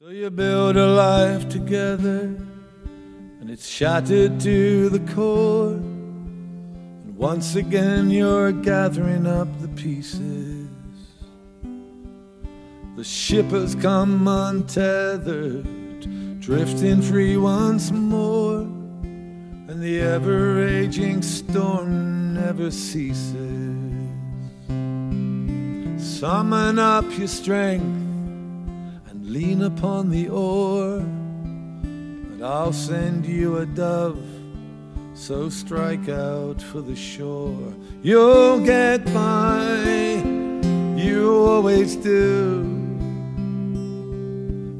So you build a life together, and it's shattered to the core. And once again, you're gathering up the pieces. The ship has come untethered, drifting free once more, and the ever raging storm never ceases. Summon up your strength lean upon the oar, and I'll send you a dove. So strike out for the shore. You'll get by, you always do.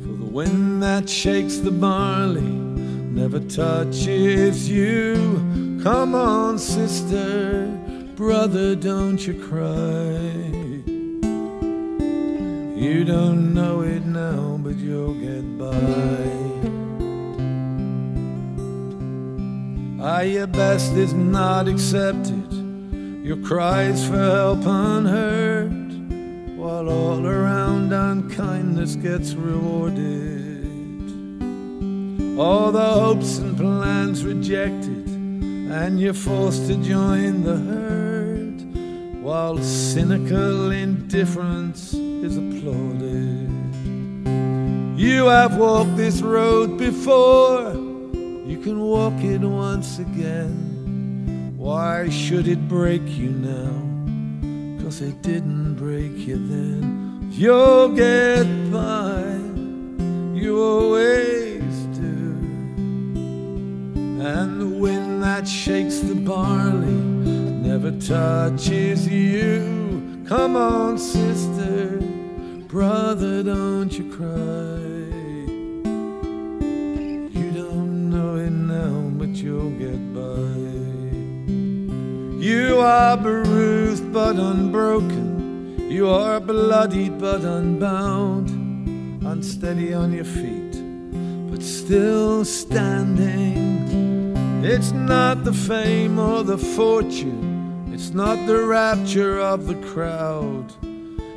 For the wind that shakes the barley never touches you. Come on, sister, brother, don't you cry. You don't know it now, but you'll get by. Ah, your best is not accepted, your cries for help unheard, while all around unkindness gets rewarded. All the hopes and plans rejected, and you're forced to join the herd, while cynical indifference is applauded. You have walked this road before, you can walk it once again. Why should it break you now? Cause it didn't break you then. You'll get by, you always do. And the wind that shakes the barley never touches you. Come on, sister, brother, don't you cry. You don't know it now, but you'll get by. You are bruised but unbroken. You are bloodied but unbound. Unsteady on your feet, but still standing. It's not the fame or the fortune it's not the rapture of the crowd.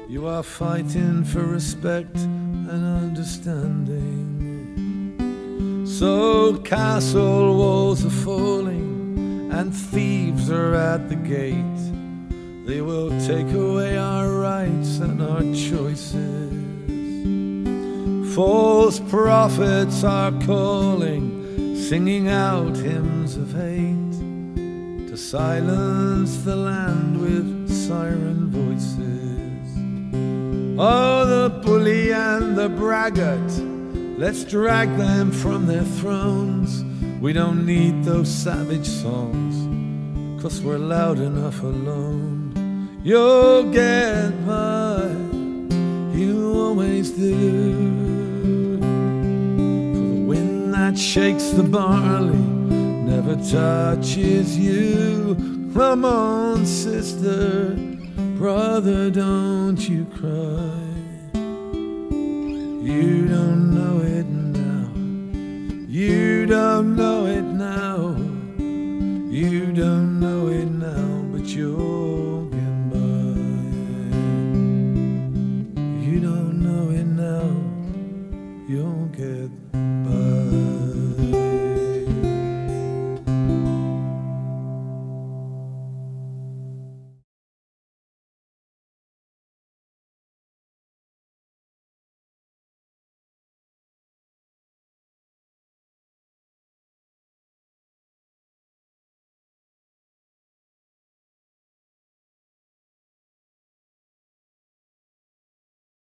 You are fighting for respect and understanding. So castle walls are falling and thieves are at the gate. They will take away our rights and our choices. False prophets are calling, singing out hymns of hate silence the land with siren voices. Oh, the bully and the braggart, let's drag them from their thrones. We don't need those savage songs, cause we're loud enough alone. You'll get by, you always do. For the wind that shakes the barley never touches you. Come on, sister, brother, don't you cry. You don't know it now. You don't know it now. You don't know it now, but you'll get by. You don't know it now. You'll get